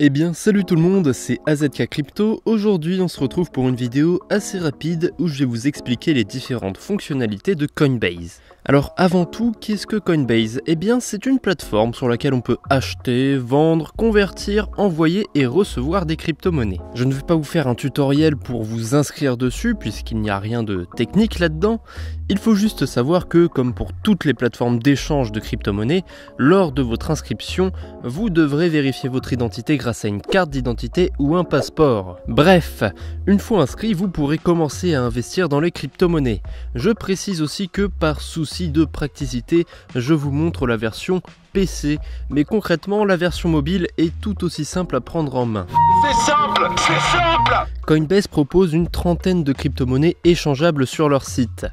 Eh bien salut tout le monde, c'est AZK Crypto. Aujourd'hui on se retrouve pour une vidéo assez rapide où je vais vous expliquer les différentes fonctionnalités de Coinbase. Alors avant tout, qu'est-ce que Coinbase? Eh bien c'est une plateforme sur laquelle on peut acheter, vendre, convertir, envoyer et recevoir des crypto-monnaies. Je ne vais pas vous faire un tutoriel pour vous inscrire dessus puisqu'il n'y a rien de technique là-dedans. Il faut juste savoir que comme pour toutes les plateformes d'échange de crypto-monnaies, lors de votre inscription, vous devrez vérifier votre identité grâce à une carte d'identité ou un passeport. Bref, une fois inscrit, vous pourrez commencer à investir dans les crypto-monnaies. Je précise aussi que par souci de praticité, je vous montre la version PC, mais concrètement la version mobile est tout aussi simple à prendre en main. C'est simple, c'est simple Coinbase propose une trentaine de crypto-monnaies échangeables sur leur site.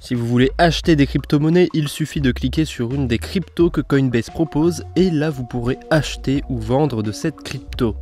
Si vous voulez acheter des crypto-monnaies, il suffit de cliquer sur une des cryptos que Coinbase propose et là vous pourrez acheter ou vendre de cette crypto.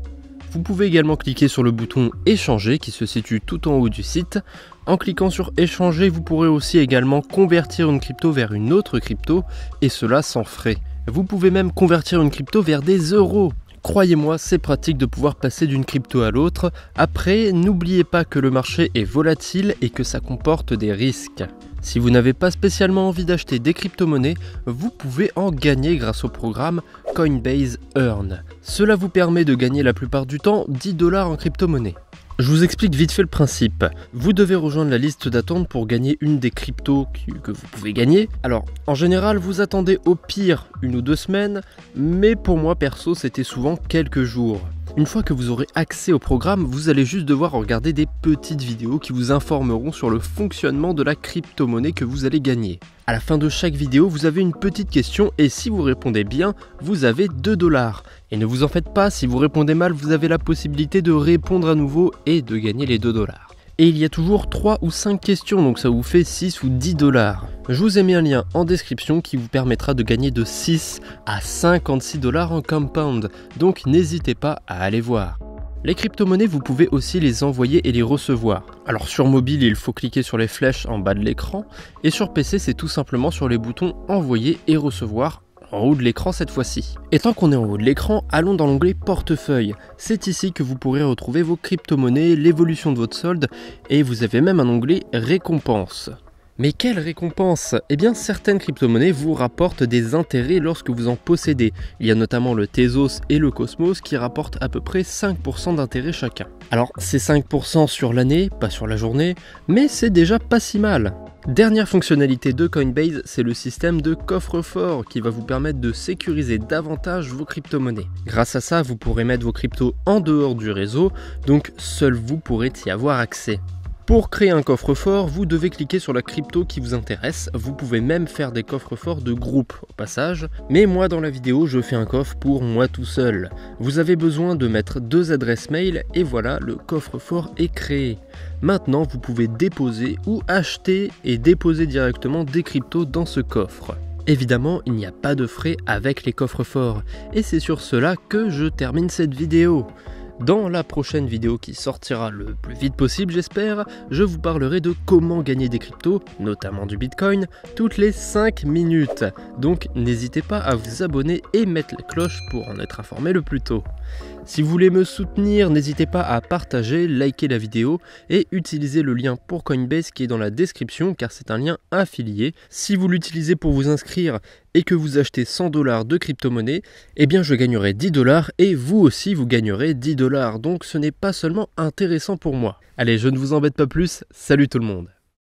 Vous pouvez également cliquer sur le bouton échanger qui se situe tout en haut du site. En cliquant sur échanger, vous pourrez aussi également convertir une crypto vers une autre crypto et cela sans frais. Vous pouvez même convertir une crypto vers des euros. Croyez-moi, c'est pratique de pouvoir passer d'une crypto à l'autre. Après, n'oubliez pas que le marché est volatile et que ça comporte des risques. Si vous n'avez pas spécialement envie d'acheter des crypto-monnaies, vous pouvez en gagner grâce au programme Coinbase Earn. Cela vous permet de gagner la plupart du temps 10 dollars en crypto-monnaie. Je vous explique vite fait le principe. Vous devez rejoindre la liste d'attente pour gagner une des cryptos que vous pouvez gagner. Alors, en général, vous attendez au pire une ou deux semaines, mais pour moi perso, c'était souvent quelques jours. Une fois que vous aurez accès au programme, vous allez juste devoir regarder des petites vidéos qui vous informeront sur le fonctionnement de la crypto-monnaie que vous allez gagner. À la fin de chaque vidéo, vous avez une petite question et si vous répondez bien, vous avez 2 dollars. Et ne vous en faites pas, si vous répondez mal, vous avez la possibilité de répondre à nouveau et de gagner les 2 dollars. Et il y a toujours 3 ou 5 questions, donc ça vous fait 6 ou 10 dollars. Je vous ai mis un lien en description qui vous permettra de gagner de 6 à 56 dollars en compound, donc n'hésitez pas à aller voir. Les crypto-monnaies, vous pouvez aussi les envoyer et les recevoir. Alors sur mobile, il faut cliquer sur les flèches en bas de l'écran, et sur PC, c'est tout simplement sur les boutons envoyer et recevoir en haut de l'écran cette fois-ci. Et tant qu'on est en haut de l'écran, allons dans l'onglet portefeuille. C'est ici que vous pourrez retrouver vos crypto-monnaies, l'évolution de votre solde et vous avez même un onglet récompense. Mais quelle récompense? Eh bien, certaines crypto-monnaies vous rapportent des intérêts lorsque vous en possédez. Il y a notamment le Tezos et le Cosmos qui rapportent à peu près 5% d'intérêt chacun. Alors, c'est 5% sur l'année, pas sur la journée, mais c'est déjà pas si mal. Dernière fonctionnalité de Coinbase, c'est le système de coffre-fort qui va vous permettre de sécuriser davantage vos crypto-monnaies. Grâce à ça, vous pourrez mettre vos cryptos en dehors du réseau, donc seul vous pourrez y avoir accès. Pour créer un coffre-fort, vous devez cliquer sur la crypto qui vous intéresse. Vous pouvez même faire des coffres-forts de groupe au passage. Mais moi dans la vidéo, je fais un coffre pour moi tout seul. Vous avez besoin de mettre deux adresses mail et voilà, le coffre-fort est créé. Maintenant, vous pouvez déposer ou acheter et déposer directement des cryptos dans ce coffre. Évidemment, il n'y a pas de frais avec les coffres forts. Et c'est sur cela que je termine cette vidéo. Dans la prochaine vidéo qui sortira le plus vite possible j'espère, je vous parlerai de comment gagner des cryptos, notamment du Bitcoin, toutes les 5 minutes. Donc n'hésitez pas à vous abonner et mettre la cloche pour en être informé le plus tôt. Si vous voulez me soutenir, n'hésitez pas à partager, liker la vidéo et utiliser le lien pour Coinbase qui est dans la description car c'est un lien affilié. Si vous l'utilisez pour vous inscrire et que vous achetez 100 dollars de crypto-monnaie, eh bien je gagnerai 10 dollars et vous aussi vous gagnerez 10 dollars. Donc ce n'est pas seulement intéressant pour moi. Allez, je ne vous embête pas plus, salut tout le monde.